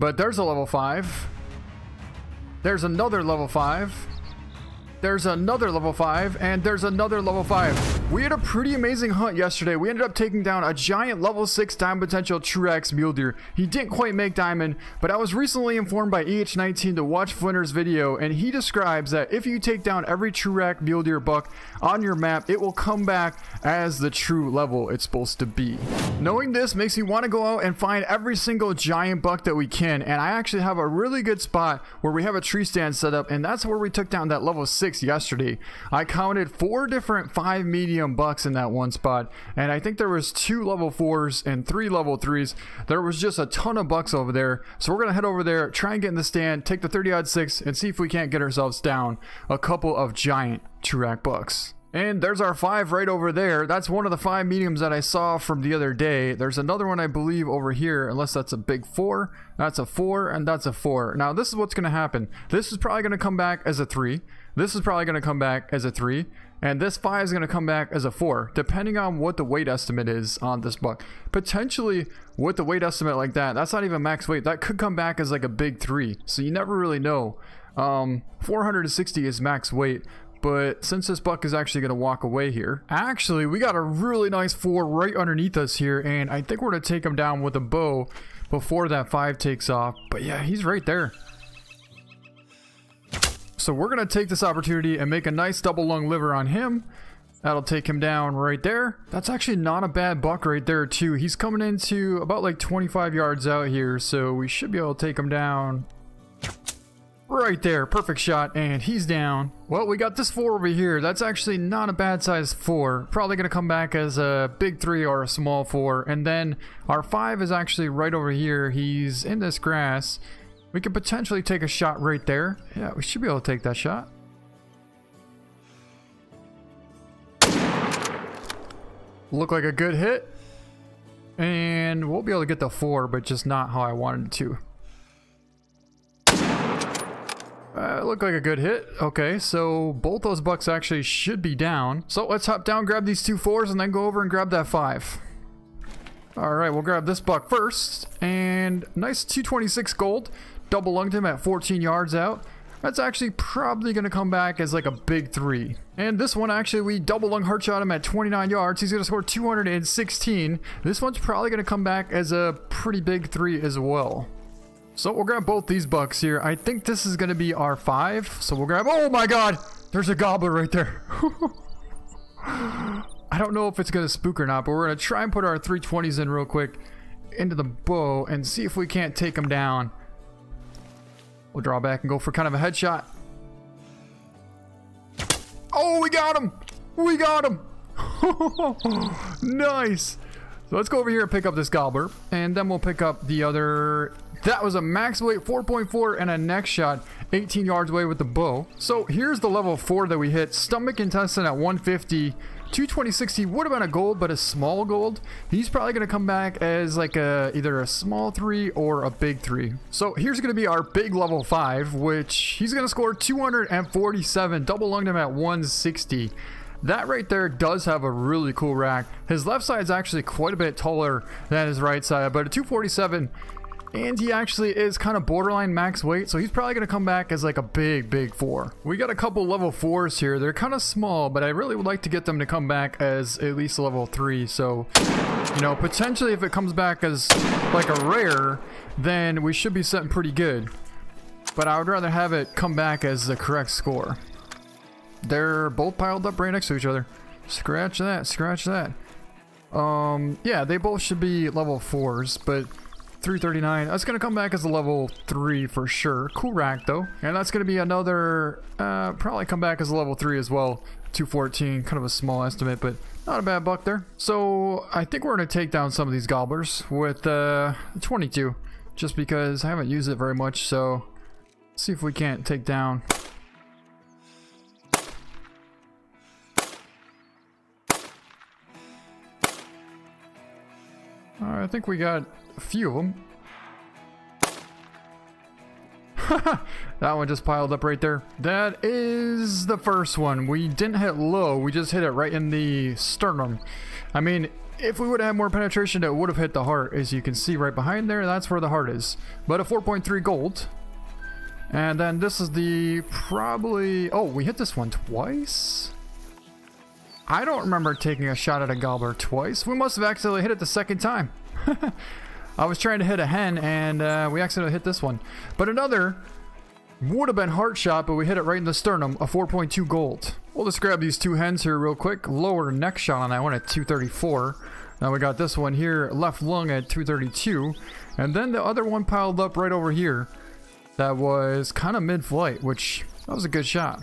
But there's a level 5. There's another level 5. There's another level 5, and there's another level 5. We had a pretty amazing hunt yesterday. We ended up taking down a giant level 6 diamond potential TruRACS mule deer. He didn't quite make diamond, but I was recently informed by EH19 to watch Flinter's video, and he describes that if you take down every TruRACS mule deer buck on your map, it will come back as the true level it's supposed to be. Knowing this makes me want to go out and find every single giant buck that we can, and I actually have a really good spot where we have a tree stand set up, and that's where we took down that level 6 yesterday. I counted four different five medium bucks in that one spot, and I think there was two level fours and three level threes. There was just a ton of bucks over there, so we're gonna head over there, try and get in the stand, take the 30 odd six, and see if we can't get ourselves down a couple of giant TruRACS bucks. And there's our five right over there. That's one of the five mediums that I saw from the other day. There's another one I believe over here, unless that's a big four. That's a four, and that's a four. Now this is what's going to happen. This is probably going to come back as a three. This is probably going to come back as a 3. And this 5 is going to come back as a 4, depending on what the weight estimate is on this buck. Potentially, with the weight estimate like that, that's not even max weight. That could come back as like a big 3. So you never really know. Um, 460 is max weight. But since this buck is actually going to walk away here, actually, we got a really nice 4 right underneath us here. And I think we're going to take him down with a bow before that 5 takes off. But yeah, he's right there. So we're going to take this opportunity and make a nice double lung liver on him. That'll take him down right there. That's actually not a bad buck right there too. He's coming into about like 25 yards out here, so we should be able to take him down right there. Perfect shot, and he's down. Well, we got this four over here. That's actually not a bad size four. Probably going to come back as a big three or a small four. And then our five is actually right over here. He's in this grass. We could potentially take a shot right there. Yeah, we should be able to take that shot. Look like a good hit. And we'll be able to get the four, but just not how I wanted to. Uh, look like a good hit. Okay, so both those bucks actually should be down. So let's hop down, grab these two fours, and then go over and grab that five. Alright, we'll grab this buck first. And nice 226 gold double lunged him at 14 yards out. That's actually probably going to come back as like a big three. And this one actually, we double lung heart shot him at 29 yards. He's going to score 216. This one's probably going to come back as a pretty big three as well. So we'll grab both these bucks here. I think this is going to be our five. So we'll grab, oh my God, there's a gobbler right there. I don't know if it's going to spook or not, but we're going to try and put our 320s in real quick into the bow and see if we can't take him down. We'll draw back and go for kind of a headshot. Oh, we got him! We got him! nice! So let's go over here and pick up this gobbler. And then we'll pick up the other... That was a max weight 4.4 and a next shot 18 yards away with the bow. So here's the level 4 that we hit. Stomach intestine at 150 226 he would have been a gold but a small gold. He's probably going to come back as like a either a small three or a big three. So here's going to be our big level five which he's going to score 247 double lunged him at 160 that right there does have a really cool rack. His left side is actually quite a bit taller than his right side but a 247 and he actually is kind of borderline max weight, so he's probably going to come back as like a big, big four. We got a couple level fours here. They're kind of small, but I really would like to get them to come back as at least level three. So, you know, potentially if it comes back as like a rare, then we should be setting pretty good. But I would rather have it come back as the correct score. They're both piled up right next to each other. Scratch that, scratch that. Um, yeah, they both should be level fours, but 339. That's going to come back as a level 3 for sure. Cool rack though. And that's going to be another, uh, probably come back as a level 3 as well. 214, kind of a small estimate, but not a bad buck there. So I think we're going to take down some of these gobblers with uh, 22. Just because I haven't used it very much, so see if we can't take down think we got a few of them. that one just piled up right there. That is the first one. We didn't hit low, we just hit it right in the sternum. I mean, if we would have had more penetration, it would have hit the heart. As you can see right behind there, that's where the heart is. But a 4.3 gold. And then this is the probably... Oh, we hit this one twice? I don't remember taking a shot at a gobbler twice. We must have accidentally hit it the second time. I was trying to hit a hen and uh, we accidentally hit this one. But another would have been heart shot, but we hit it right in the sternum, a 4.2 gold. We'll just grab these two hens here real quick. Lower neck shot on that one at 234. Now we got this one here, left lung at 232. And then the other one piled up right over here that was kind of mid-flight, which that was a good shot.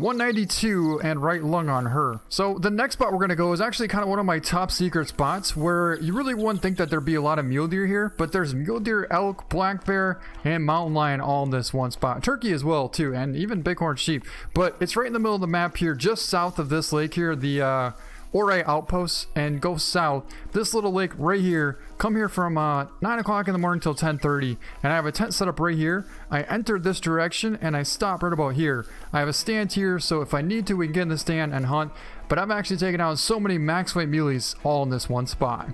192 and right lung on her. So the next spot we're going to go is actually kind of one of my top secret spots where you really wouldn't think that there'd be a lot of mule deer here, but there's mule deer, elk, black bear, and mountain lion all in this one spot. Turkey as well too, and even bighorn sheep. But it's right in the middle of the map here, just south of this lake here, the uh, Ouray outpost and go south. This little lake right here, come here from uh, 9 o'clock in the morning till 10.30 and I have a tent set up right here. I enter this direction and I stop right about here. I have a stand here so if I need to we can get in the stand and hunt but I've actually taken out so many max weight muleys all in this one spot.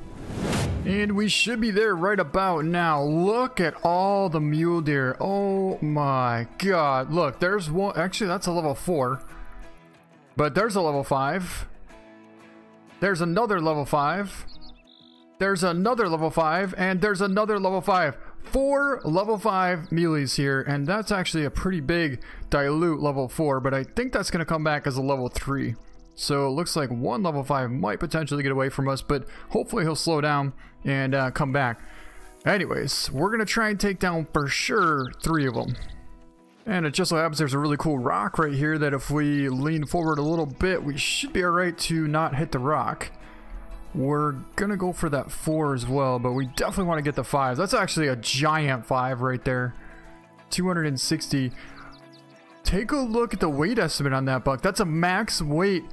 And we should be there right about now. Look at all the mule deer. Oh my god. Look, there's one. Actually, that's a level 4. But there's a level 5. There's another level 5. There's another level 5. And there's another level 5. Four level 5 muleys here. And that's actually a pretty big dilute level 4. But I think that's going to come back as a level 3. So it looks like one level 5 might potentially get away from us. But hopefully he'll slow down and uh, come back. Anyways, we're going to try and take down for sure three of them. And it just so happens there's a really cool rock right here that if we lean forward a little bit, we should be alright to not hit the rock. We're gonna go for that four as well, but we definitely want to get the fives. That's actually a giant five right there. 260. Take a look at the weight estimate on that buck. That's a max weight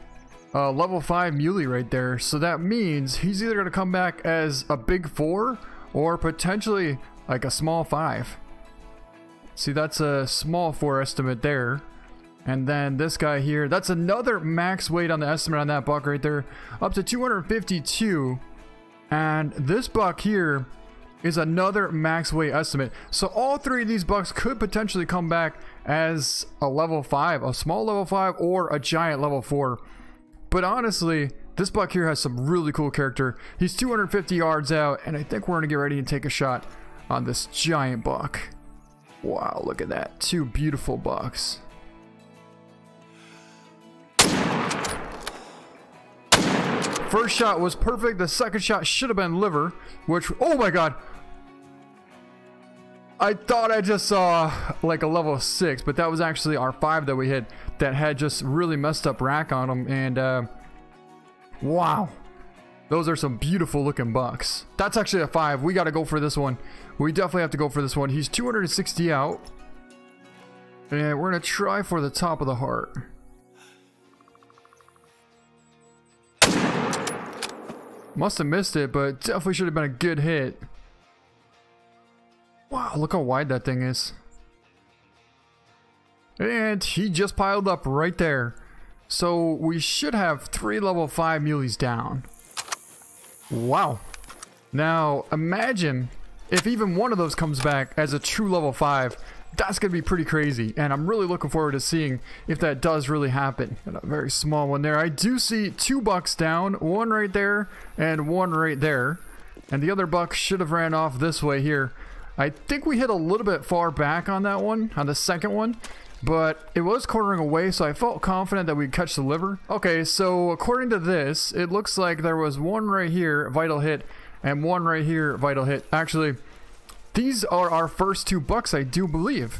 uh, level 5 muley right there. So that means he's either going to come back as a big 4 or potentially like a small 5. See, that's a small four estimate there. And then this guy here, that's another max weight on the estimate on that buck right there, up to 252. And this buck here is another max weight estimate. So all three of these bucks could potentially come back as a level 5, a small level 5, or a giant level 4. But honestly, this buck here has some really cool character. He's 250 yards out, and I think we're to get ready and take a shot on this giant buck. Wow, look at that. Two beautiful bucks. First shot was perfect. The second shot should have been liver, which, oh my god. I thought I just saw like a level 6, but that was actually our 5 that we hit that had just really messed up rack on them. And, uh, wow. Those are some beautiful looking bucks. That's actually a 5. We got to go for this one. We definitely have to go for this one. He's 260 out. And we're going to try for the top of the heart. Must have missed it, but definitely should have been a good hit. Wow, look how wide that thing is. And he just piled up right there. So we should have three level 5 muleys down. Wow. Now, imagine if even one of those comes back as a true level 5. That's going to be pretty crazy. And I'm really looking forward to seeing if that does really happen. And a very small one there. I do see two bucks down. One right there and one right there. And the other buck should have ran off this way here. I think we hit a little bit far back on that one, on the second one but it was quartering away, so I felt confident that we'd catch the liver. Okay, so according to this, it looks like there was one right here, vital hit, and one right here, vital hit. Actually, these are our first two bucks, I do believe.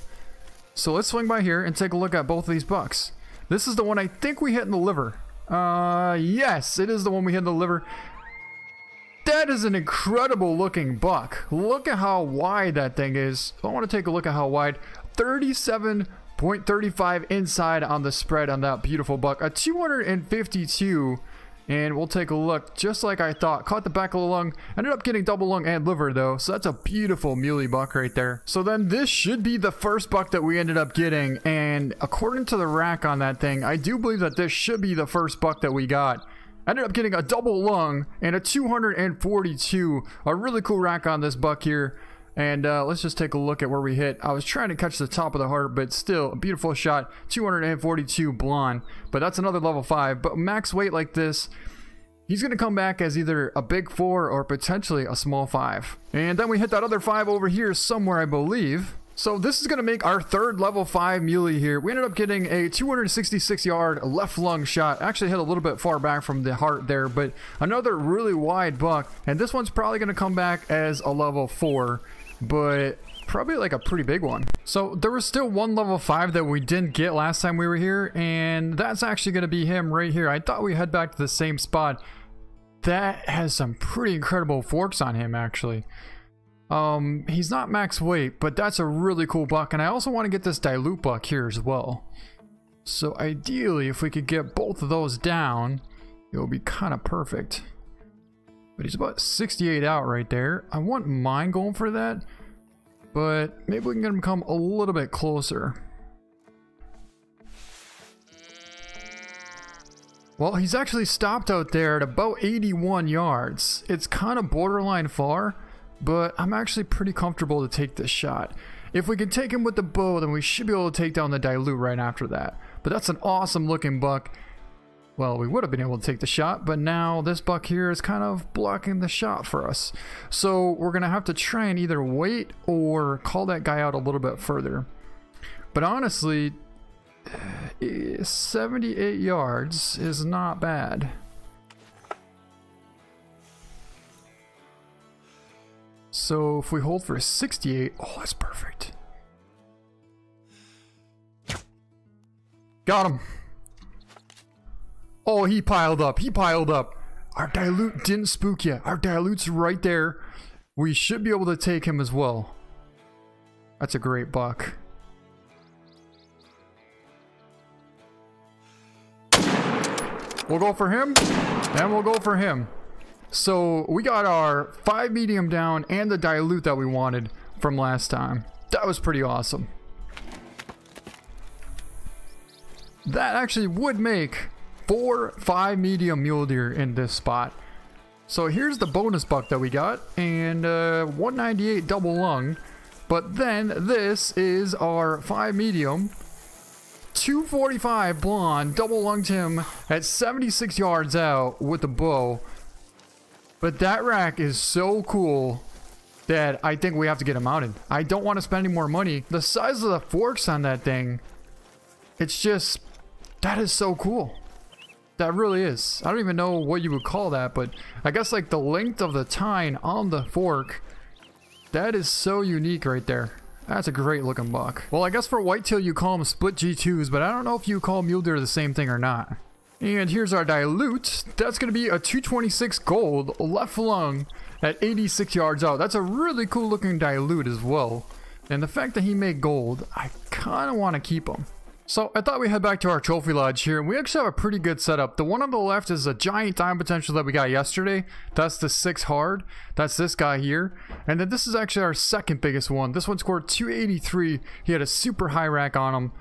So let's swing by here and take a look at both of these bucks. This is the one I think we hit in the liver. Uh, yes, it is the one we hit in the liver. That is an incredible looking buck. Look at how wide that thing is. I want to take a look at how wide. 37 0.35 inside on the spread on that beautiful buck. A 252 and we'll take a look just like I thought caught the back of the lung ended up getting double lung and liver though so that's a beautiful muley buck right there so then this should be the first buck that we ended up getting and according to the rack on that thing I do believe that this should be the first buck that we got Ended up getting a double lung and a 242. A really cool rack on this buck here. And uh, let's just take a look at where we hit. I was trying to catch the top of the heart, but still a beautiful shot. 242 blonde, but that's another level 5. But max weight like this, he's going to come back as either a big 4 or potentially a small 5. And then we hit that other 5 over here somewhere, I believe. So this is going to make our third level 5 muley here. We ended up getting a 266 yard left lung shot. Actually hit a little bit far back from the heart there, but another really wide buck. And this one's probably going to come back as a level 4 but probably like a pretty big one. So there was still one level 5 that we didn't get last time we were here, and that's actually going to be him right here. I thought we head back to the same spot. That has some pretty incredible forks on him, actually. Um, he's not max weight, but that's a really cool buck, and I also want to get this dilute buck here as well. So ideally, if we could get both of those down, it would be kind of perfect. But he's about 68 out right there. I want mine going for that. But maybe we can get him come a little bit closer. Well, he's actually stopped out there at about 81 yards. It's kind of borderline far, but I'm actually pretty comfortable to take this shot. If we can take him with the bow, then we should be able to take down the dilute right after that. But that's an awesome looking buck. Well, we would have been able to take the shot, but now this buck here is kind of blocking the shot for us. So we're going to have to try and either wait or call that guy out a little bit further. But honestly, eh, 78 yards is not bad. So if we hold for 68, oh, that's perfect. Got him. Oh, he piled up. He piled up. Our dilute didn't spook yet. Our dilute's right there. We should be able to take him as well. That's a great buck. We'll go for him, and we'll go for him. So we got our 5 medium down and the dilute that we wanted from last time. That was pretty awesome. That actually would make four, five medium mule deer in this spot. So here's the bonus buck that we got, and uh, 198 double lung. But then this is our five medium, 245 blonde, double lunged him at 76 yards out with the bow. But that rack is so cool that I think we have to get him mounted. I don't want to spend any more money. The size of the forks on that thing, it's just, that is so cool. That really is. I don't even know what you would call that, but I guess like the length of the tine on the fork, that is so unique right there. That's a great looking buck. Well, I guess for whitetail you call them split G2s, but I don't know if you call mule deer the same thing or not. And here's our dilute. That's going to be a 226 gold left lung at 86 yards out. That's a really cool looking dilute as well. And the fact that he made gold, I kind of want to keep him. So I thought we head back to our trophy lodge here and we actually have a pretty good setup. The one on the left is a giant time potential that we got yesterday. That's the six hard. That's this guy here. And then this is actually our second biggest one. This one scored 283. He had a super high rack on him.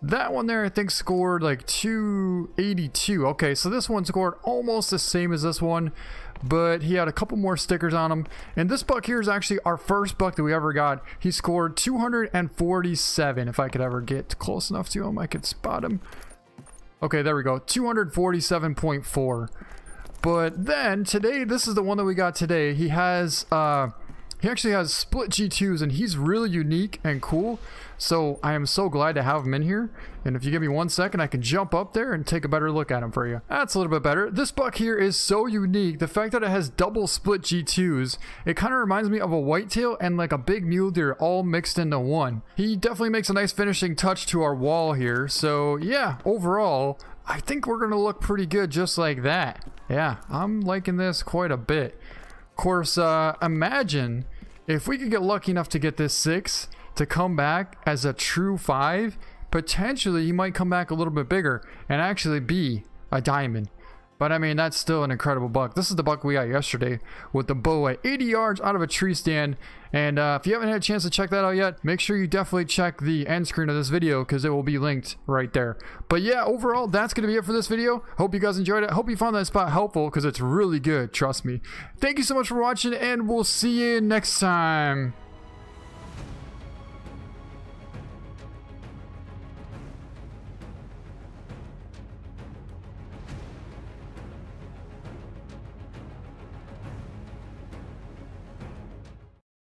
That one there I think scored like 282. Okay, so this one scored almost the same as this one but he had a couple more stickers on him. And this buck here is actually our first buck that we ever got. He scored 247. If I could ever get close enough to him, I could spot him. Okay, there we go. 247.4. But then today, this is the one that we got today. He has, uh, he actually has split G2s and he's really unique and cool. So I am so glad to have him in here. And if you give me one second, I can jump up there and take a better look at him for you. That's a little bit better. This buck here is so unique. The fact that it has double split G2s, it kind of reminds me of a whitetail and like a big mule deer all mixed into one. He definitely makes a nice finishing touch to our wall here. So yeah, overall, I think we're going to look pretty good just like that. Yeah, I'm liking this quite a bit. Course, uh, imagine if we could get lucky enough to get this six, to come back as a true five, potentially he might come back a little bit bigger and actually be a diamond. But I mean, that's still an incredible buck. This is the buck we got yesterday with the bow at 80 yards out of a tree stand. And uh, if you haven't had a chance to check that out yet, make sure you definitely check the end screen of this video because it will be linked right there. But yeah, overall, that's going to be it for this video. Hope you guys enjoyed it. Hope you found that spot helpful because it's really good, trust me. Thank you so much for watching, and we'll see you next time.